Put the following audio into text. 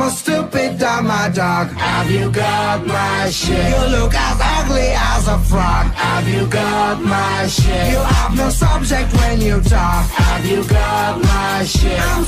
I'm a stupid dumb dog. Have you got my shit? You look as ugly as a frog. Have you got my shit? You have no subject when you talk. Have you got my shit? I'm